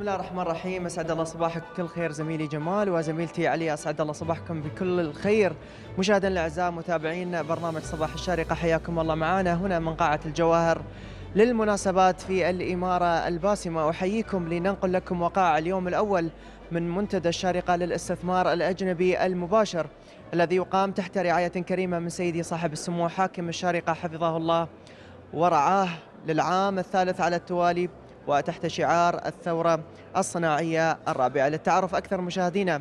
بسم الله الرحمن الرحيم. أسعد الله صباحك بكل خير زميلي جمال وزميلتي علي. أسعد الله صباحكم بكل الخير. مشاهدينا الأعزاء متابعين برنامج صباح الشارقه حياكم الله معنا هنا من قاعة الجواهر للمناسبات في الإمارة الباسمة. أحييكم لننقل لكم وقائع اليوم الأول من منتدى الشارقة للاستثمار الأجنبي المباشر الذي يقام تحت رعاية كريمة من سيدي صاحب السمو حاكم الشارقة حفظه الله ورعاه للعام الثالث على التوالي. وتحت شعار الثورة الصناعية الرابعة. للتعرف أكثر مشاهدينا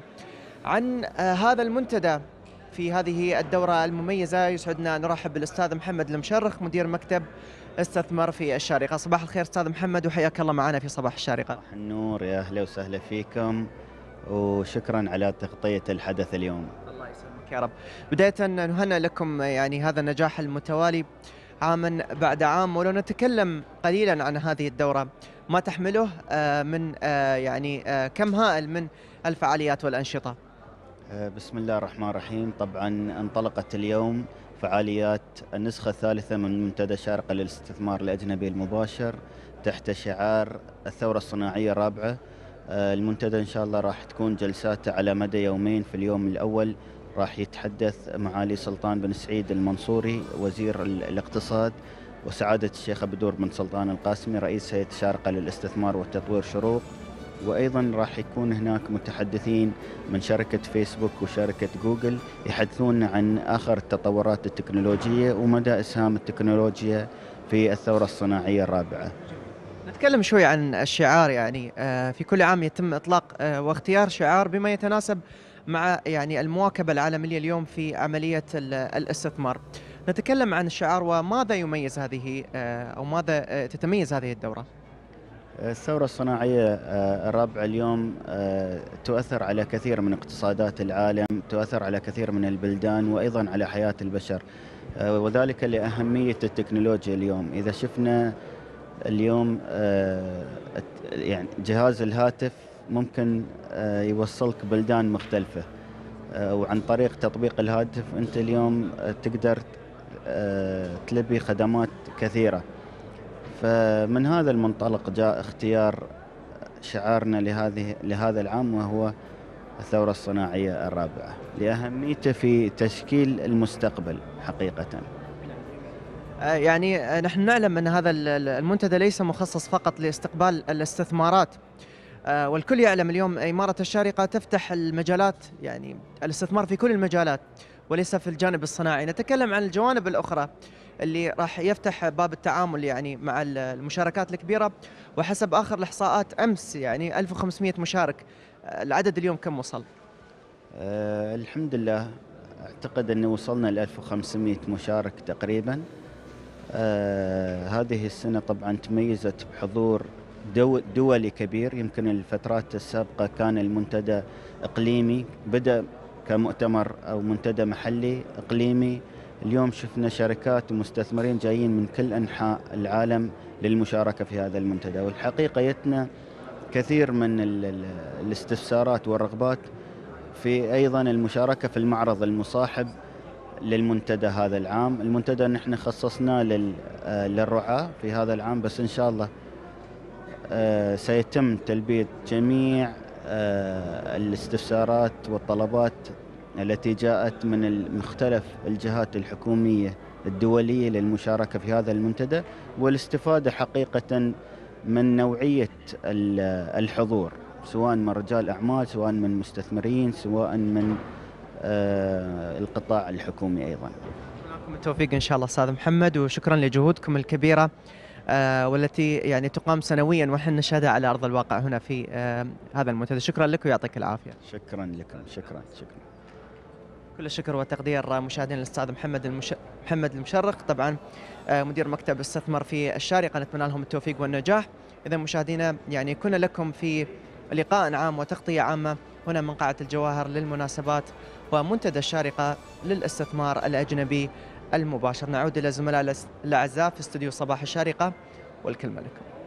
عن آه، هذا المنتدى في هذه الدورة المميزة يسعدنا أن نرحب بالأستاذ محمد المشرخ مدير مكتب استثمر في الشارقة. صباح الخير أستاذ محمد وحياك الله معنا في صباح الشارقة. صباح النور يا أهلا وسهلا فيكم وشكرا على تغطية الحدث اليوم. الله يسلمك يا رب. بداية نهنئ لكم يعني هذا النجاح المتوالي. عاما بعد عام ولو نتكلم قليلا عن هذه الدورة ما تحمله آه، من آه، يعني آه، كم هائل من الفعاليات والأنشطة؟ بسم الله الرحمن الرحيم. طبعا انطلقت اليوم فعاليات النسخة الثالثة من منتدى الشارقة للاستثمار الأجنبي المباشر تحت شعار الثورة الصناعية الرابعة. المنتدى إن شاء الله راح تكون جلساته على مدى يومين في اليوم الأول. راح يتحدث معالي سلطان بن سعيد المنصوري وزير الاقتصاد وسعادة الشيخ بدور بن سلطان القاسمي رئيس هيئة الشارقة للاستثمار والتطوير شروق. وأيضا راح يكون هناك متحدثين من شركة فيسبوك وشركة جوجل يحدثون عن آخر التطورات التكنولوجية ومدى إسهام التكنولوجيا في الثورة الصناعية الرابعة. نتكلم شوي عن الشعار يعني آه، في كل عام يتم إطلاق آه، واختيار شعار بما يتناسب مع يعني المواكبة العالمية اليوم في عملية الاستثمار. نتكلم عن الشعار وماذا يميز هذه آه، أو ماذا آه، تتميز هذه الدورة؟ الثورة الصناعية آه، الرابعة اليوم تؤثر على كثير من اقتصادات العالم تؤثر على كثير من البلدان وأيضا على حياة البشر وذلك لأهمية التكنولوجيا اليوم. إذا شفنا اليوم يعني جهاز الهاتف ممكن آه، يوصلك بلدان مختلفة آه، وعن طريق تطبيق الهاتف أنت اليوم آه، تقدر تلبي خدمات كثيرة. فمن هذا المنطلق جاء اختيار شعارنا لهذه لهذا العام وهو الثورة الصناعية الرابعة لأهميته في تشكيل المستقبل حقيقة. يعني نحن نعلم أن هذا المنتدى ليس مخصص فقط لاستقبال الاستثمارات. والكل يعلم اليوم إمارة الشارقة تفتح المجالات يعني الاستثمار في كل المجالات وليس في الجانب الصناعي. نتكلم عن الجوانب الأخرى اللي راح يفتح باب التعامل يعني مع المشاركات الكبيرة. وحسب آخر الإحصاءات أمس يعني 1500 مشارك. آه، العدد اليوم كم وصل؟ أه الحمد لله. أعتقد أنه وصلنا ل 1500 مشارك تقريبا. أه هذه السنة طبعا تميزت بحضور دولي كبير. يمكن الفترات السابقة كان المنتدى إقليمي بدأ كمؤتمر أو منتدى محلي إقليمي. اليوم شفنا شركات ومستثمرين جايين من كل أنحاء العالم للمشاركة في هذا المنتدى. والحقيقة يتنا كثير من الاستفسارات والرغبات في أيضا المشاركة في المعرض المصاحب للمنتدى هذا العام. المنتدى نحن خصصناه آه، للرعاة في هذا العام بس إن شاء الله سيتم تلبية جميع آه، الاستفسارات والطلبات التي جاءت من مختلف الجهات الحكومية الدولية للمشاركة في هذا المنتدى والاستفادة حقيقة من نوعية الحضور سواء من رجال أعمال سواء من مستثمرين سواء من آه، القطاع الحكومي أيضا. التوفيق إن شاء الله أستاذ محمد وشكرا لجهودكم الكبيرة. آه، والتي يعني تقام سنويا ونحن نشهدها على أرض الواقع هنا في آه، هذا المنتدى. شكرا لك ويعطيك العافية. شكرا لكم. شكرا. شكرا. كل الشكر والتقدير مشاهدينا الأستاذ محمد المش... محمد المشرق. طبعا آه، مدير مكتب استثمر في الشارقة. نتمنى لهم التوفيق والنجاح. اذا مشاهدينا يعني كنا لكم في لقاء عام وتغطية عامة هنا من قاعة الجواهر للمناسبات ومنتدى الشارقة للاستثمار الأجنبي. المباشر. نعود إلى زملاء الأعزاء في استوديو صباح الشارقة والكلمة لكم